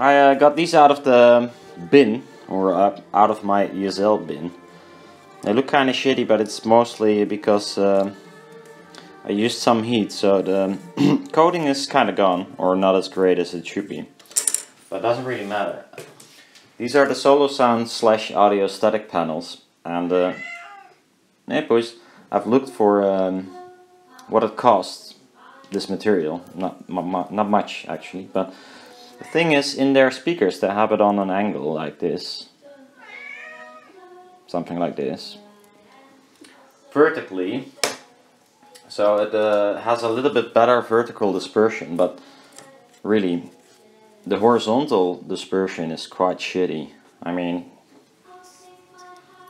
I uh, got these out of the bin, or uh, out of my ESL bin. They look kind of shitty, but it's mostly because uh, I used some heat, so the coating is kind of gone, or not as great as it should be. But doesn't really matter. These are the Solosound slash Audiostatic panels, and uh, hey boys, I've looked for um, what it costs, this material, not, not much actually, but the thing is, in their speakers they have it on an angle like this, something like this, vertically, so it uh, has a little bit better vertical dispersion, but really the horizontal dispersion is quite shitty. I mean,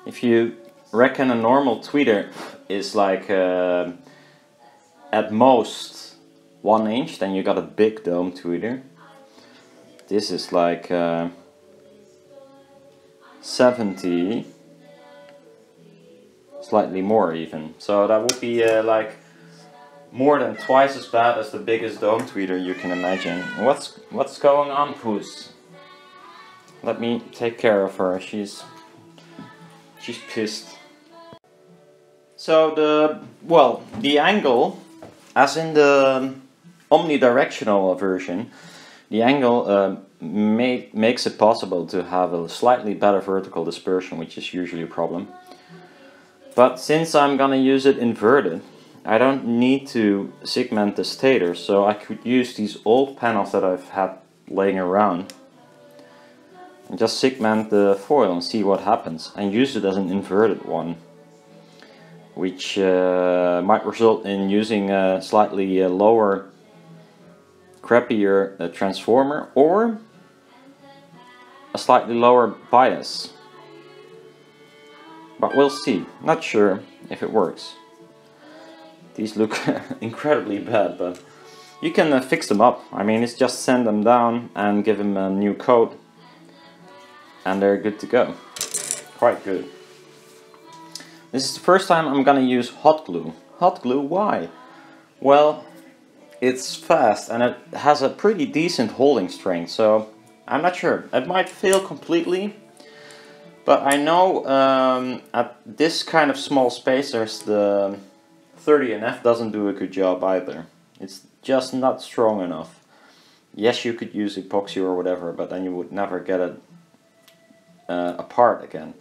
if you reckon a normal tweeter is like uh, at most one inch, then you got a big dome tweeter. This is like uh, 70, slightly more even. So that would be uh, like more than twice as bad as the biggest dome tweeter you can imagine. What's what's going on, Poos? Let me take care of her. She's she's pissed. So the well, the angle, as in the omnidirectional version, the angle uh, make, makes it possible to have a slightly better vertical dispersion, which is usually a problem. But since I'm gonna use it inverted, I don't need to segment the stator, so I could use these old panels that I've had laying around and just segment the foil and see what happens and use it as an inverted one which uh, might result in using a slightly uh, lower crappier uh, transformer or a slightly lower bias but we'll see not sure if it works these look incredibly bad, but you can uh, fix them up. I mean, it's just send them down and give them a new coat and they're good to go. Quite good. This is the first time I'm gonna use hot glue. Hot glue, why? Well, it's fast and it has a pretty decent holding strength, so I'm not sure. It might fail completely, but I know um, at this kind of small space there's the 30NF doesn't do a good job either. It's just not strong enough. Yes, you could use epoxy or whatever, but then you would never get it uh, apart again.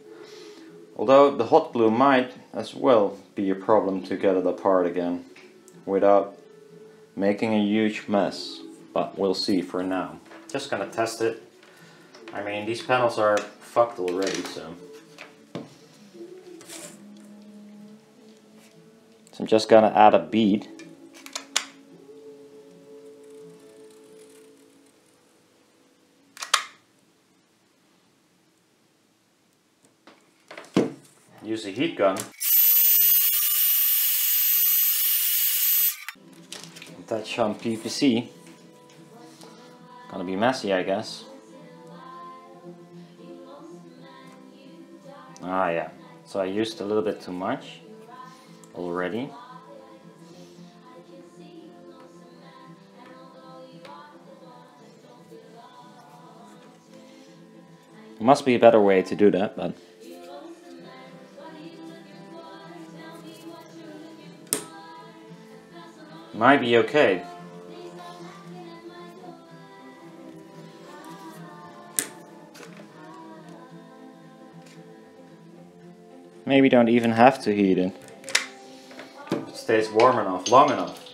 Although the hot glue might as well be a problem to get it apart again without making a huge mess. But we'll see for now. Just gonna test it. I mean, these panels are fucked already, so... So I'm just gonna add a bead. Use a heat gun. Touch on PVC. Gonna be messy, I guess. Ah, yeah. So I used a little bit too much already. Must be a better way to do that, but... Might be okay. Maybe don't even have to heat it stays warm enough, long enough.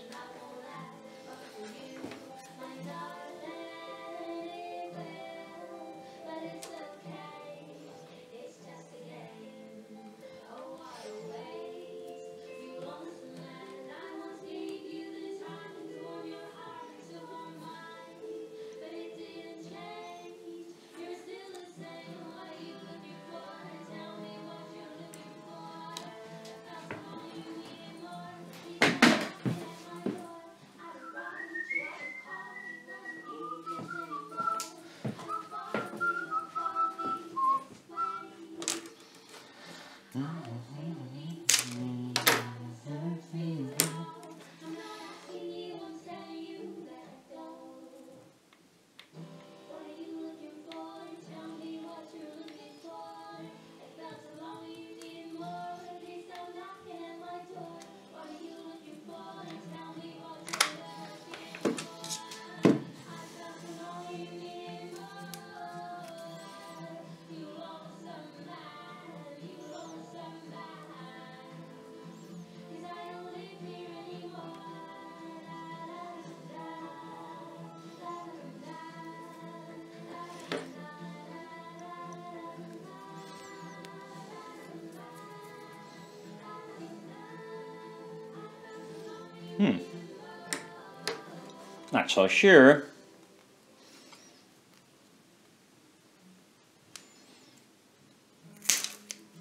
Not so sure.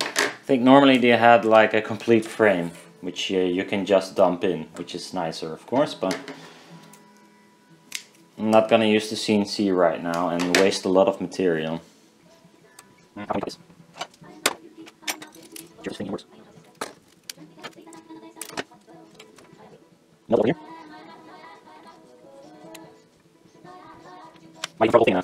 I think normally they had like a complete frame, which uh, you can just dump in, which is nicer of course, but I'm not gonna use the CNC right now and waste a lot of material. Over here. Might be thing,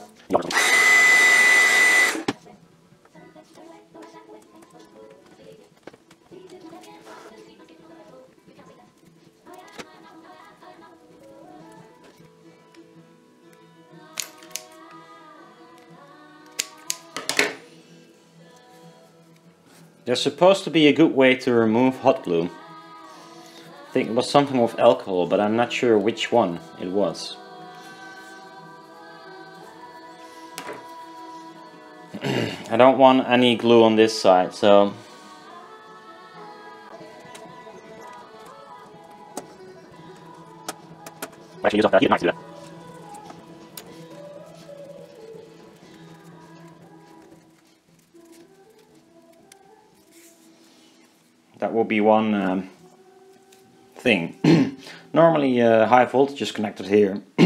There's supposed to be a good way to remove hot glue. I think it was something with alcohol, but I'm not sure which one it was. I don't want any glue on this side, so... That. that will be one um, thing. Normally uh, high voltage is connected here uh,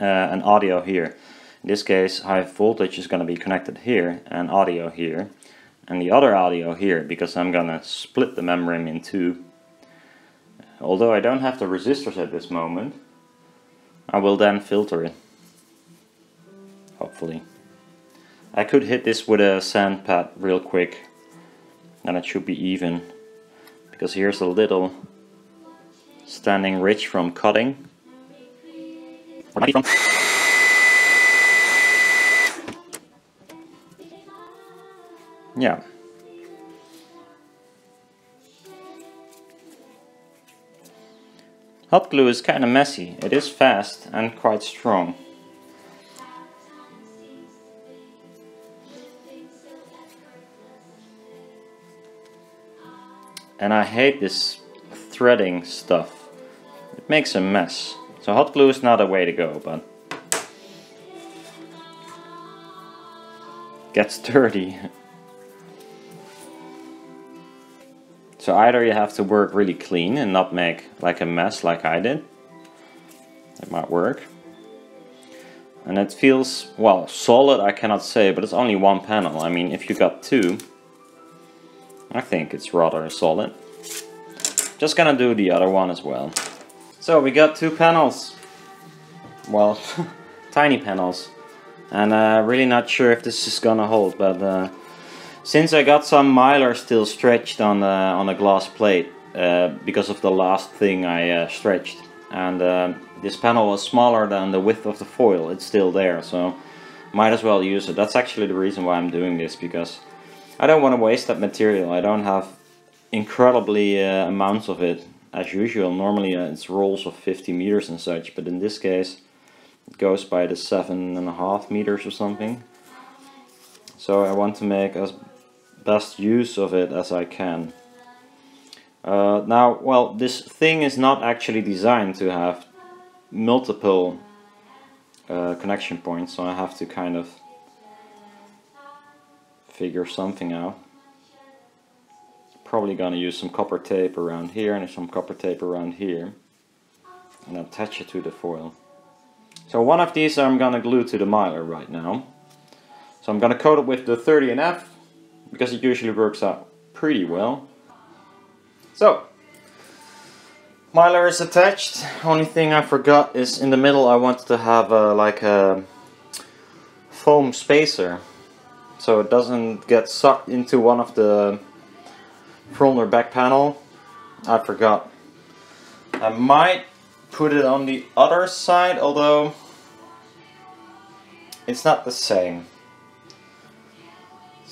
and audio here. In this case high voltage is going to be connected here and audio here and the other audio here because I'm gonna split the membrane in two. Although I don't have the resistors at this moment, I will then filter it. Hopefully. I could hit this with a sand pad real quick and it should be even because here's a little standing ridge from cutting. Yeah. Hot glue is kinda messy. It is fast and quite strong. And I hate this threading stuff. It makes a mess. So hot glue is not a way to go, but gets dirty. So either you have to work really clean and not make like a mess like I did. It might work. And it feels, well, solid I cannot say, but it's only one panel. I mean, if you got two, I think it's rather solid. Just gonna do the other one as well. So we got two panels. Well, tiny panels. And uh, really not sure if this is gonna hold, but uh, since I got some mylar still stretched on the, on the glass plate, uh, because of the last thing I uh, stretched, and uh, this panel was smaller than the width of the foil, it's still there, so might as well use it. That's actually the reason why I'm doing this, because I don't want to waste that material. I don't have incredibly uh, amounts of it as usual. Normally uh, it's rolls of 50 meters and such, but in this case it goes by the seven and a half meters or something. So I want to make as best use of it as I can. Uh, now, well, this thing is not actually designed to have multiple uh, connection points, so I have to kind of figure something out. Probably gonna use some copper tape around here and some copper tape around here and attach it to the foil. So one of these I'm gonna glue to the mylar right now. So I'm gonna coat it with the 30NF because it usually works out pretty well. So, mylar is attached. Only thing I forgot is in the middle I wanted to have a, like a foam spacer so it doesn't get sucked into one of the front or back panel. I forgot. I might put it on the other side, although it's not the same.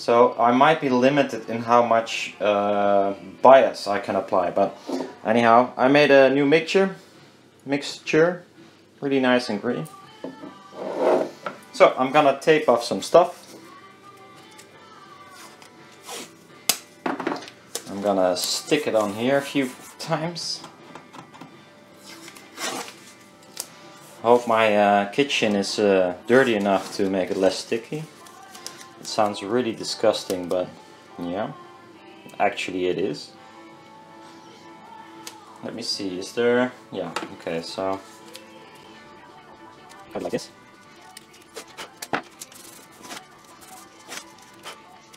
So I might be limited in how much uh, bias I can apply, but anyhow, I made a new mixture, mixture, really nice and green. So I'm gonna tape off some stuff. I'm gonna stick it on here a few times. Hope my uh, kitchen is uh, dirty enough to make it less sticky. It sounds really disgusting, but yeah, actually it is. Let me see, is there... yeah, okay, so... Like this.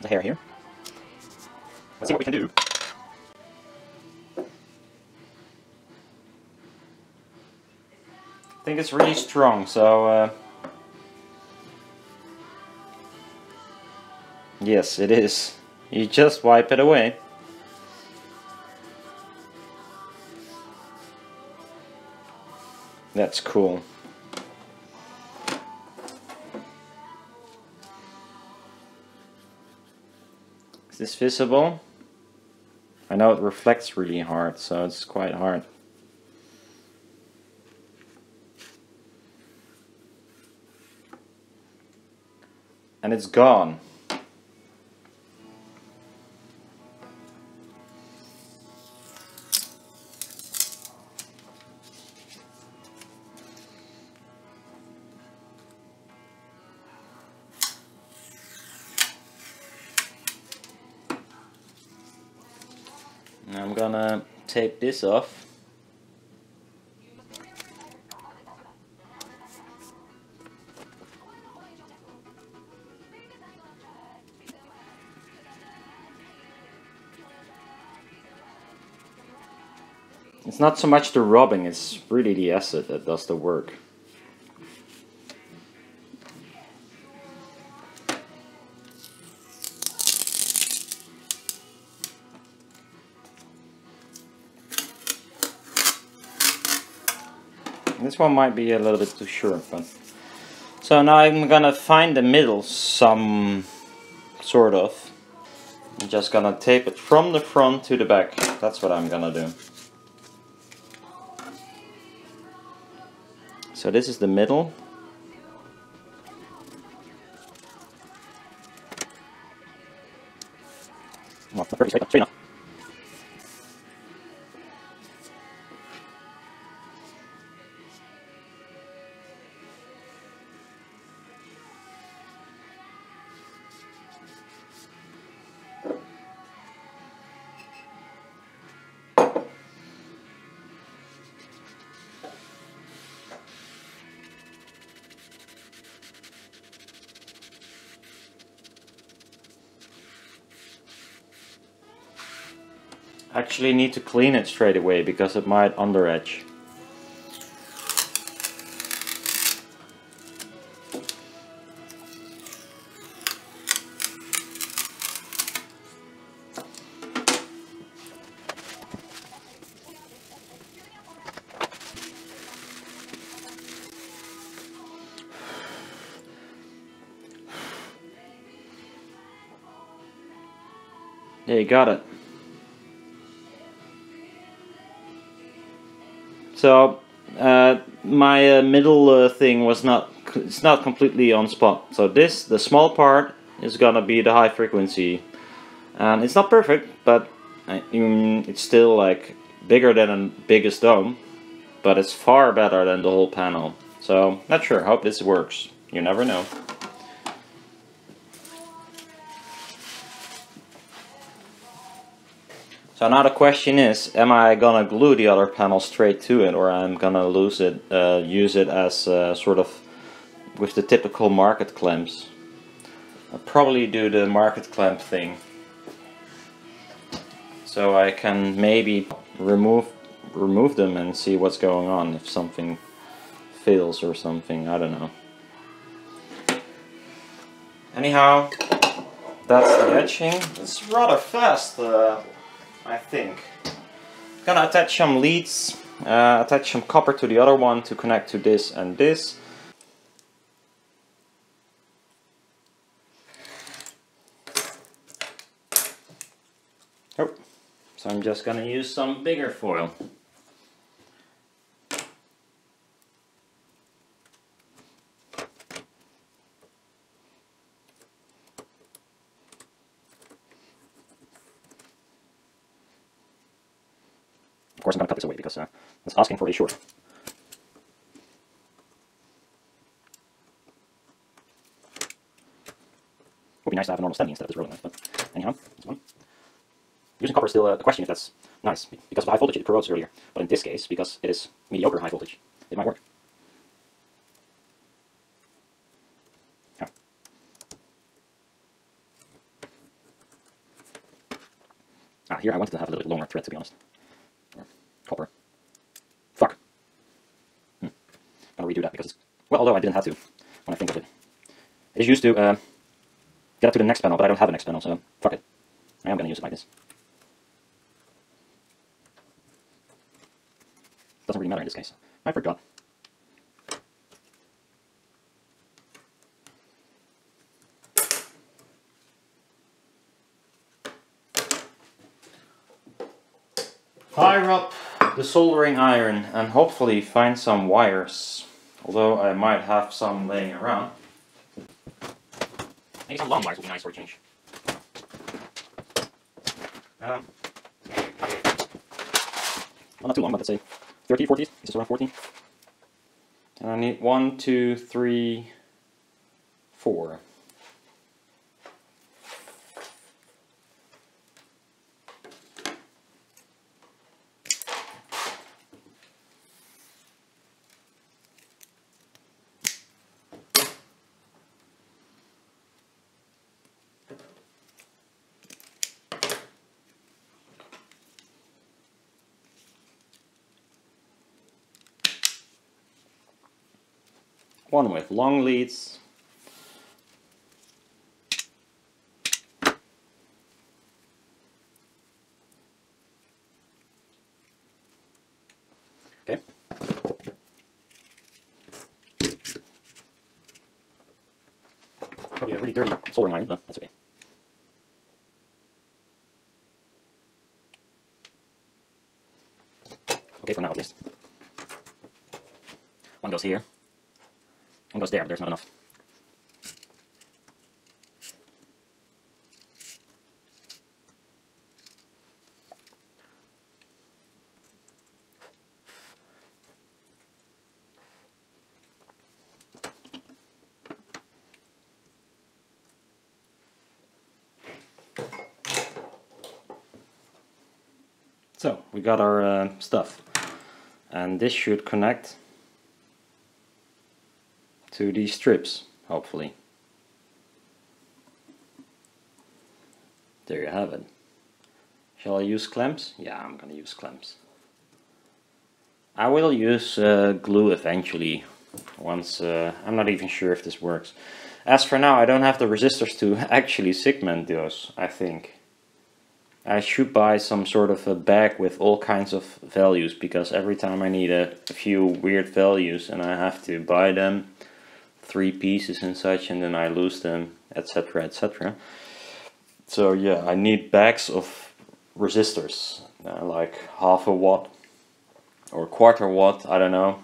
The hair here. Let's see what we can do. I think it's really strong, so... Uh, yes, it is. You just wipe it away. That's cool. Is this visible? I know it reflects really hard, so it's quite hard. And it's gone. Tape this off. It's not so much the rubbing, it's really the acid that does the work. One might be a little bit too short, but... So now I'm gonna find the middle some sort of. I'm just gonna tape it from the front to the back. That's what I'm gonna do. So this is the middle. Actually need to clean it straight away because it might under edge. There you got it. So uh, my uh, middle uh, thing was not it's not completely on spot. So this the small part is gonna be the high frequency, and it's not perfect, but um, it's still like bigger than a biggest dome, but it's far better than the whole panel. So not sure. Hope this works. You never know. So now the question is, am I gonna glue the other panel straight to it or I'm gonna lose it, uh, use it as uh, sort of with the typical market clamps? I'll probably do the market clamp thing. So I can maybe remove remove them and see what's going on if something fails or something, I don't know. Anyhow, that's the etching. It's rather fast. Uh, I think. Gonna attach some leads, uh, attach some copper to the other one to connect to this and this. Oh, so I'm just gonna use some bigger foil. away because uh, it's asking for a short. Would be nice to have a normal 70 instead of this rolling length, but anyhow, that's one. Using copper is still uh, a question if that's nice, because of high voltage it corrodes earlier, but in this case, because it is mediocre high voltage, it might work. Ah, here I wanted to have a little bit longer thread, to be honest. Although I didn't have to, when I think of it. It is used to uh, get up to the next panel, but I don't have a next panel, so fuck it. I am gonna use it like this. Doesn't really matter in this case. I forgot. Fire up the soldering iron and hopefully find some wires. Although I might have some laying around. Maybe some long wires would be nice for a change. Um, well, not too long, but let's say 30, 40? Is this around 14? And I need one, two, three, four. One with long leads. Okay. Oh, Probably a really dirty soldering iron, but that's okay. Okay for now at least. One goes here. One goes there, there's not enough. So, we got our uh, stuff. And this should connect to these strips, hopefully. There you have it. Shall I use clamps? Yeah, I'm gonna use clamps. I will use uh, glue eventually, once, uh, I'm not even sure if this works. As for now, I don't have the resistors to actually segment those, I think. I should buy some sort of a bag with all kinds of values, because every time I need a, a few weird values and I have to buy them, three pieces and such and then I lose them etc etc so yeah I need bags of resistors uh, like half a watt or quarter watt I don't know.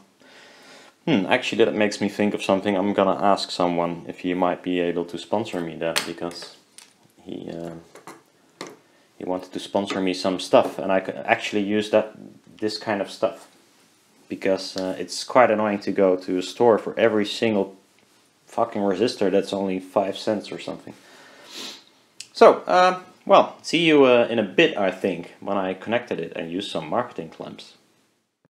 Hmm actually that makes me think of something. I'm gonna ask someone if he might be able to sponsor me that because he uh, he wanted to sponsor me some stuff and I could actually use that this kind of stuff. Because uh, it's quite annoying to go to a store for every single fucking resistor that's only 5 cents or something. So, uh, well, see you uh, in a bit I think, when I connected it and used some marketing clamps.